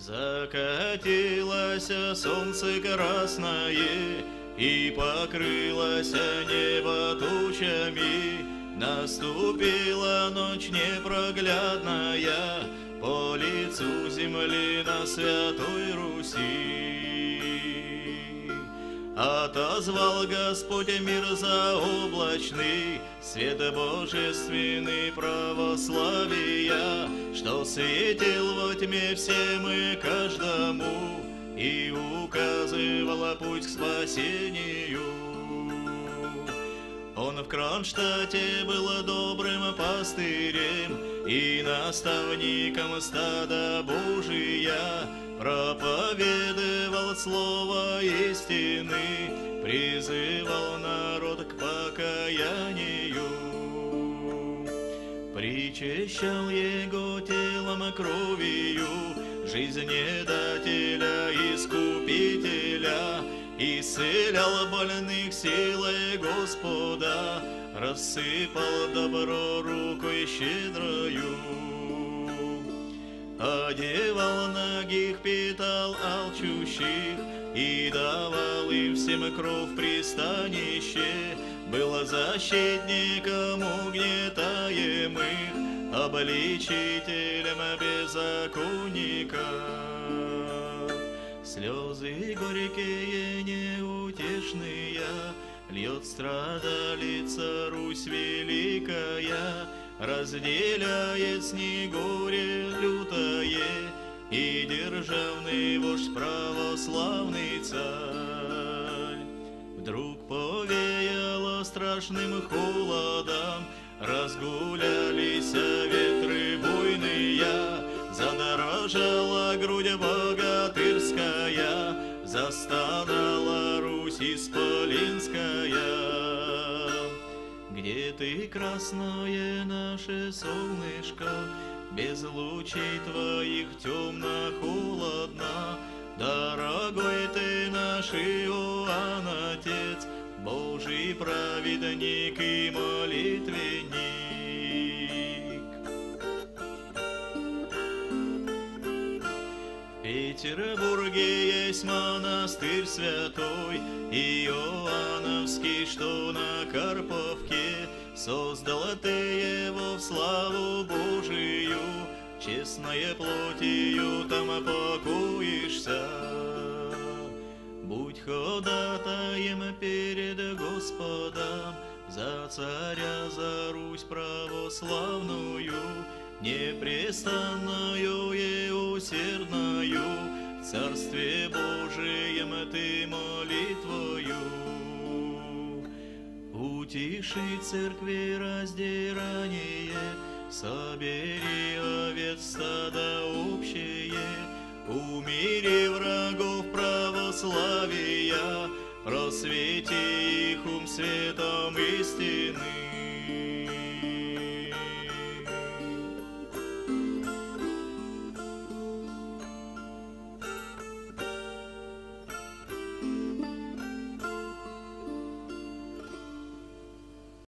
Закатилось солнце красное, И покрылось небо тучами, Наступила ночь непроглядная По лицу земли на Святой Руси. Отозвал Господь мир заоблачный, Свет божественный православия, Светил во тьме всем и каждому, И указывал путь к спасению. Он в Кронштадте был добрым пастырем И наставником стада Божия Проповедовал слово истины Призывал народ к покаянию Причащал его телом кровью Жизнедателя, искупителя Исцелял больных силой Господа, Рассыпал добро рукой щедрою. Одевал ногих, питал алчущих, И давал им всем кров пристанище, защитником угнетаемых, Обличителем беззаконников. Слезы горькие, неутешные, Льет страдалица Русь великая, Разделяет с ней горе лютое, И державный вождь православный царь. Вдруг повеяло страшным холодом, Разгулялись ветры буйные, Задорожала грудь богатырская, Застонала Русь исполинская. Где ты, красное наше солнышко, Без лучей твоих темно-холодно, Дорогой ты наш Иоанн, Отец, Божий праведник и молитвенник. Петербурге есть монастырь святой Иоанновский, что на Карповке Создал ты его в славу Божию Честной плотью там покоишься Будь ходатаем перед Господом За царя, за Русь православную Непрестанную и усердную В Царстве Божием ты молитвою. Утиши церкви раздирание, Собери овец стада общее, Умири врагов православия, Просвети их ум светом истины.